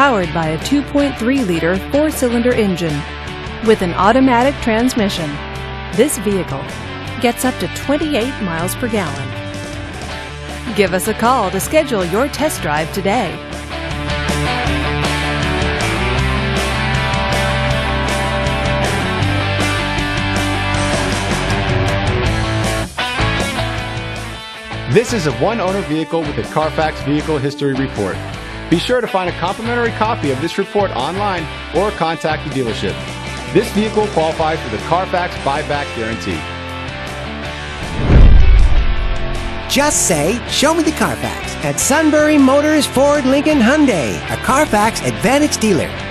powered by a 2.3 liter four cylinder engine with an automatic transmission. This vehicle gets up to 28 miles per gallon. Give us a call to schedule your test drive today. This is a one owner vehicle with a Carfax Vehicle History Report. Be sure to find a complimentary copy of this report online or contact the dealership. This vehicle qualifies for the Carfax buyback guarantee. Just say, Show me the Carfax at Sunbury Motors Ford Lincoln Hyundai, a Carfax Advantage dealer.